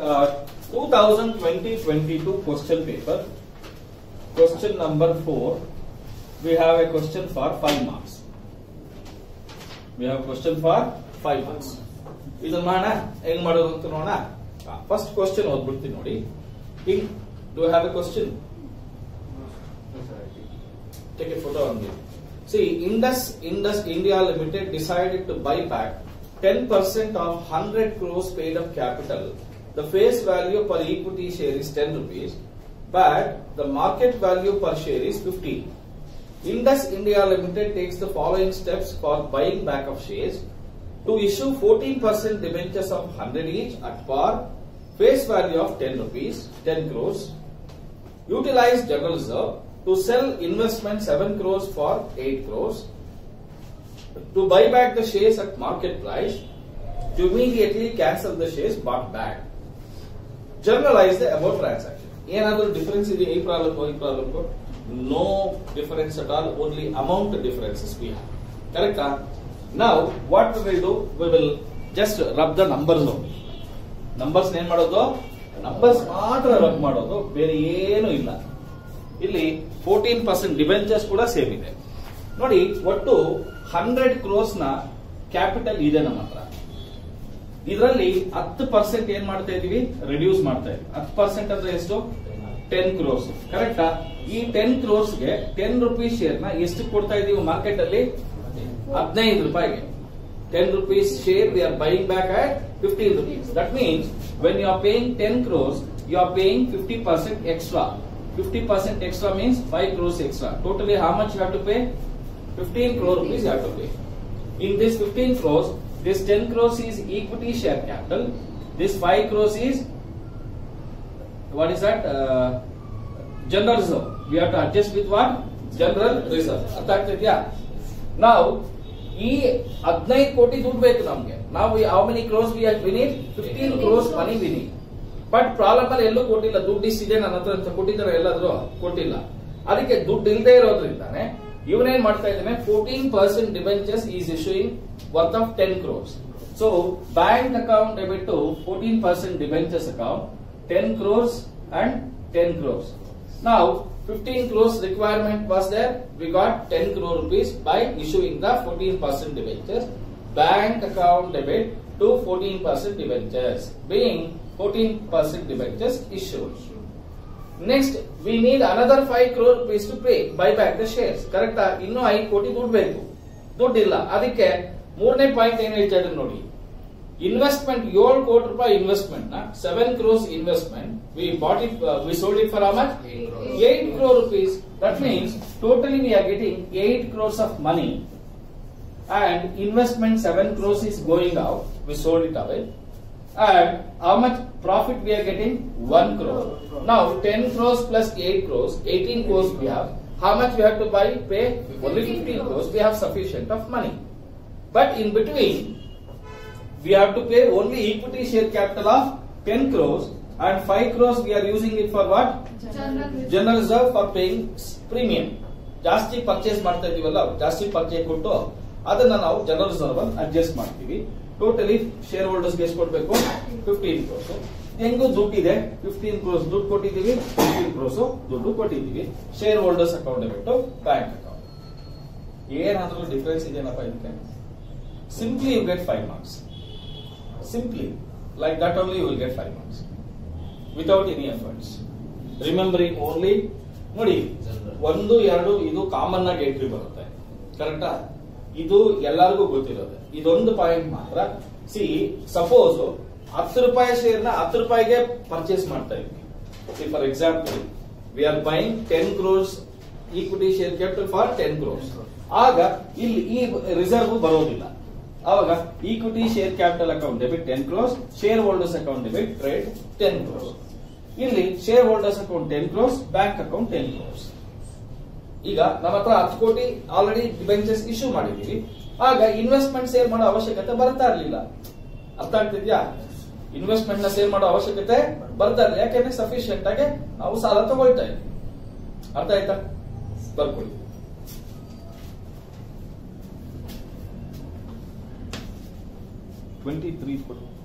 Uh, 2020-22 question paper. Question number 4. We have a question for 5 marks. We have a question for 5 marks. ಇದನ್ನ ಮಾಡೋಣ ಹೆಂಗ್ ಮಾಡೋದು ಅಂತ ನೋಡೋಣ ಫಸ್ಟ್ ಕ್ವಶನ್ ಓದ್ಬಿಡ್ತೀನಿ ನೋಡಿ ಹಿಂಗ್ do have a question take a photo on it. See, Indus Indus India Limited decided to buy back 10% of 100 crores paid up capital. the face value per equity share is 10 rupees, but the market value per share is 15. Indus India Limited takes the following steps for buying back of shares to issue 14% debentures of 100 each at par, face value of 10 rupees, 10 crores, utilize general reserve to sell investment 7 crores for 8 crores, to buy back the shares at market price, to immediately cancel the shares bought back. Generalize about transaction. ಏನಾದರೂ difference ಇದೆ ಈ problem ಈ problem no difference at all only amount differences we have ಕರೆಕ್ಟಾ ನಾವು what will do we will just rub the numbers numbers ಏನ್ ಮಾಡೋದು? Numbers ಮಾತ್ರ rub ಮಾಡೋದು. ಬೇರೆ ಏನು ಇಲ್ಲ. ಇಲ್ಲಿ ಫೋರ್ಟೀನ್ ಪರ್ಸೆಂಟ್ ಡಿವೆಂಚರ್ಸ್ ಕೂಡ ಸೇಮ್ ಇದೆ. ನೋಡಿ, ಒಟ್ಟು ಹಂಡ್ರೆಡ್ ಕ್ರೋಸ್ನ ಕ್ಯಾಪಿಟಲ್ ಇದೆ ನಮ್ಮ ಹತ್ರ. ಇದರಲ್ಲಿ ಹತ್ತು ಪರ್ಸೆಂಟ್ ಏನ್ ಮಾಡ್ತಾ ಇದೀವಿ ರಿಡ್ಯೂಸ್ ಮಾಡ್ತಾ ಇದೀವಿ ಹತ್ತು ಪರ್ಸೆಂಟ್ ಅಂದ್ರೆ ಎಷ್ಟು? ಟೆನ್ ಕ್ರೋರ್ಸ್ ಕರೆಕ್ಟಾ ಈ ಟೆನ್ ಕ್ರೋರ್ಸ್ಗೆ ಟೆನ್ ರುಪೀಸ್ ಶೇರ್ನ ಎಷ್ಟು ಕೊಡ್ತಾ ಇದೀವಿ ಮಾರ್ಕೆಟ್ ಅಲ್ಲಿ? ಹದಿನೈದು ರೂಪಾಯಿಗೆ. Ten rupees share we are buying back at fifteen rupees that means when you are paying ten crores you are paying fifty percent extra 50% extra means 5 crores extra. Totally how much you have to pay? 15 crore rupees you have to pay. Fifteen this 15 crores, this 10 crores is equity share capital. This 5 crores is what is that? Uh, general reserve. We have to adjust with what? General reserve. ಅರ್ಥ ಆಗ್ತಿದ್ಯಾ ನಾವು ಈ ಹದಿನೈದು ಕೋಟಿ ದುಡ್ಡು ಬೇಕು ನಮ್ಗೆ ನಾವು how many crores we we need fifteen crores money we but problem ಅಲ್ಲಿ ಎಲ್ಲೂ ಕೊಟ್ಟಿಲ್ಲ ದುಡ್ಡು ಇಷ್ಟಿದೆ ನನ್ನ ಹತ್ರ ಕೊಟ್ಟಿದ್ದಾರೆ ಎಲ್ಲಾದ್ರೂ ಕೊಟ್ಟಿಲ್ಲ ಅದಕ್ಕೆ ದುಡ್ಡು ಇಲ್ಲದೆ ಇರೋದ್ರಿಂದಾನೆ ಇವನೇನ್ ಮಾಡ್ತಾ ಇದ್ದಾನೆ fourteen percent debentures is issuing of ten crores so bank account debit to fourteen percent debentures account ten crores and ten crores ನಾವು 15 crores requirement was there. We got 10 crore rupees by issuing the 14% debentures. Bank account debit to 14% debentures. Being 14% debentures issued. Next, we need another 5 crore rupees to pay, buy back the shares. Correct? ಇನ್ನೂ ಐದು ಕೋಟಿ ದುಡ್ಡು ಬೇಕು ದುಡ್ಡಿಲ್ಲ ಅದಕ್ಕೆ ಮೂರನೇ point ಏನ್ ಹೇಳ್ತಾ ಇದ್ರು ನೋಡಿ ಇನ್ವೆಸ್ಟ್ಮೆಂಟ್ ಏಳು ಕೋಟಿ ರೂಪಾಯಿ ಇನ್ವೆಸ್ಟ್ಮೆಂಟ್ ನ seven crores investment we bought it we sold it for much eight crore rupees that means totally we are getting eight crores of money and investment 7 crores is going out. We sold it away. And how much profit we are getting? 1 crore. Now 10 crores plus 8 crores, 18 crores we have. How much we have to buy? Pay only 15 crores. We have sufficient of money. But in between, we have to pay only equity share capital of 10 crores and 5 crores we are using it for what? General reserve for paying premium ಜಾಸ್ತಿ purchase ಮಾಡ್ತಾ ಇದೀವಲ್ಲ ಜಾಸ್ತಿ purchase ಕೊಟ್ಟು ಅದನ್ನ ನಾವು general reserve ಅಲ್ಲಿ adjust ಮಾಡ್ತೀವಿ. Totally shareholders ಎಷ್ಟು ಕೊಡಬೇಕು ಫಿಫ್ಟೀನ್ ಕ್ರೋಸ್ ಹೆಂಗು ಇದೆ? ಫಿಫ್ಟೀನ್ ಕ್ರೋಸ್ ದುಡ್ಡು ಕೊಟ್ಟಿದ್ದೀವಿ ಫಿಫ್ಟೀನ್ ಕ್ರೋಸ್ ದುಡ್ಡು ಕೊಟ್ಟಿದ್ದೀವಿ. ಶೇರ್ ಹೋಲ್ಡರ್ಸ್ ಅಕೌಂಟ್ ಬಿಟ್ಟು ಬ್ಯಾಂಕ್ ಅಕೌಂಟ್ ಏನಾದ್ರೂ ಡಿಫರೆನ್ಸ್ ಇದೆಯೇನಪ್ಪ ಇದಕ್ಕೆ? Simply you get five marks simply like that only you will get five marks. Without any efforts. Remembering only ನೋಡಿ, ಒಂದು, ಎರಡು, ಇದು ಕಾಮನ್ ಆಗಿ ಎಂಟ್ರಿ ಬರುತ್ತೆ. ಕರೆಕ್ಟಾ ಇದು ಎಲ್ಲರಿಗೂ ಗೊತ್ತಿರೋದು. ಇದೊಂದು ಪಾಯಿಂಟ್ ಮಾತ್ರ. ಸಿ ಸಪೋಸ್ ಹತ್ತು ರೂಪಾಯಿ ಶೇರ್ನ ಹತ್ತು ರೂಪಾಯಿಗೆ ಪರ್ಚೇಸ್ ಮಾಡ್ತಾ ಇದ್ವಿ. For example we are buying ten crores equity share capital for ten crores ಆಗ ಇಲ್ಲಿ ಈ ರಿಸರ್ವ್ ಬರೋದಿಲ್ಲ. ಆವಾಗ equity share capital account debit ten crores shareholders account debit trade ten crores ಇಲ್ಲಿ shareholders account ten crores bank account ten crores ಈಗ ನಮ್ಮ ಹತ್ರ ಹತ್ತು ಕೋಟಿ ಆಲ್ರೆಡಿ ಡಿಬೆಂಚರ್ಸ್ ಇಶ್ಯೂ ಮಾಡಿದೀವಿ ಆಗ ಇನ್ವೆಸ್ಟ್ಮೆಂಟ್ ಸೇರ್ ಮಾಡೋ ಅವಶ್ಯಕತೆ ಬರ್ತಾ ಇರಲಿಲ್ಲ. ಅರ್ಥ ಆಗ್ತಿದ್ಯಾ? ಇನ್ವೆಸ್ಟ್ಮೆಂಟ್ನ ಸೇರ್ ಮಾಡೋ ಅವಶ್ಯಕತೆ ಬರ್ತಾ ಇರಲಿಲ್ಲ. ಯಾಕೆಂದ್ರೆ ಸಫಿಶಿಯಂಟ್ ಆಗಿ ನಾವು ಸಾಲ ತಗೊಳ್ತಾ ಇದ್ವಿ. ಅರ್ಥ ಆಯ್ತಾ? ಬರ್ಕೊಳ್ಳಿ. 23 crore.